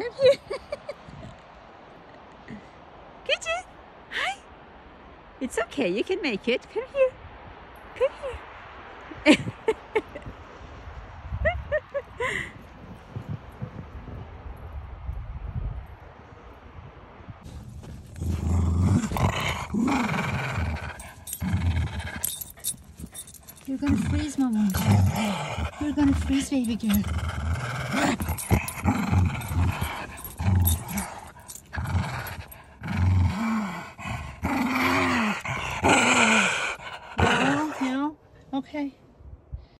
Come here. Gidget. Hi. It's okay. You can make it. Come here. Come here. You're gonna freeze, Mama. You're gonna freeze, baby girl. Okay.